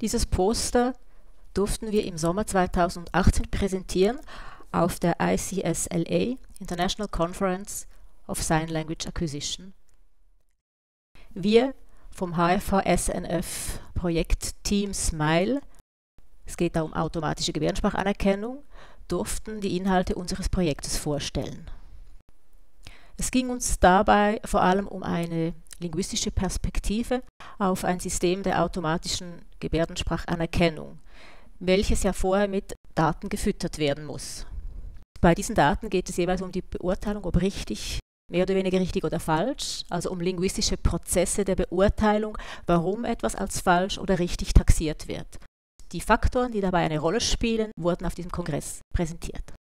Dieses Poster durften wir im Sommer 2018 präsentieren auf der ICSLA International Conference of Sign Language Acquisition. Wir vom HFH-SNF Projekt Team SMILE, es geht da um automatische Gebärdensprachanerkennung, durften die Inhalte unseres Projektes vorstellen. Es ging uns dabei vor allem um eine linguistische Perspektive auf ein System der automatischen Gebärdensprachanerkennung, welches ja vorher mit Daten gefüttert werden muss. Bei diesen Daten geht es jeweils um die Beurteilung, ob richtig, mehr oder weniger richtig oder falsch, also um linguistische Prozesse der Beurteilung, warum etwas als falsch oder richtig taxiert wird. Die Faktoren, die dabei eine Rolle spielen, wurden auf diesem Kongress präsentiert.